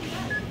Yeah.